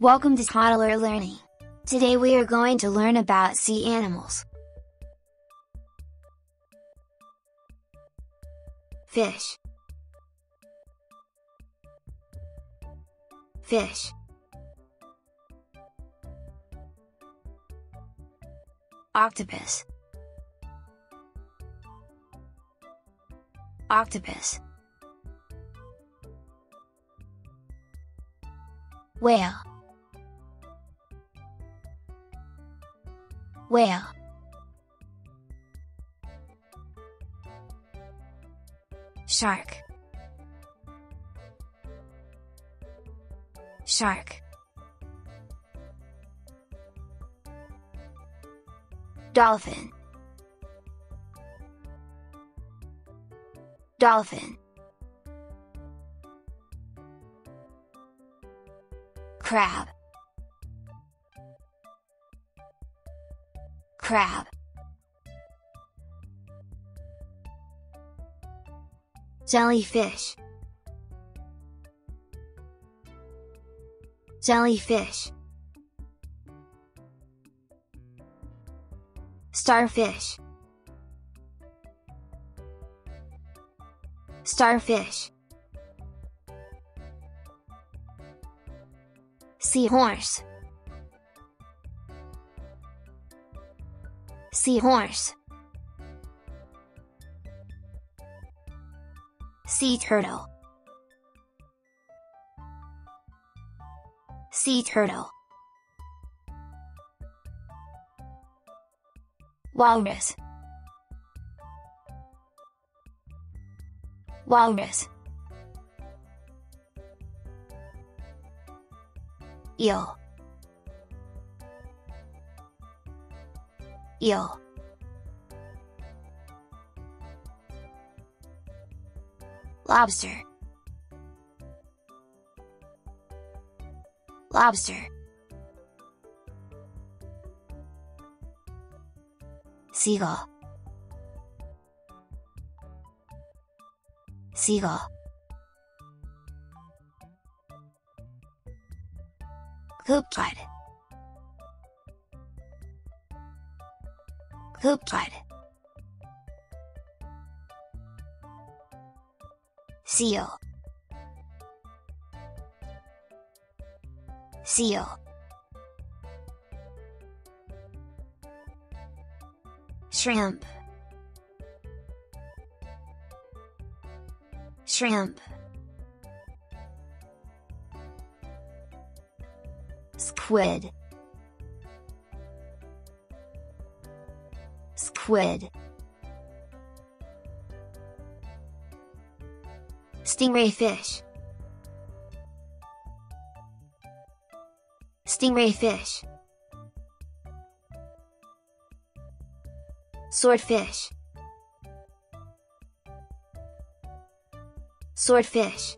Welcome to Toddler Learning. Today we are going to learn about sea animals. Fish. Fish. Octopus. Octopus. Whale Whale Shark. Shark. Dolphin. Dolphin. Crab Crab. Jellyfish. Jellyfish. Starfish. Starfish. Seahorse Seahorse Sea turtle. Sea turtle. Walrus. Walrus. Eel Eel Lobster Lobster Seagull Seagull Hooptide Hooptide Seal. Seal. Shrimp. Shrimp. Squid Squid. Stingray fish. Stingray fish. Swordfish. Swordfish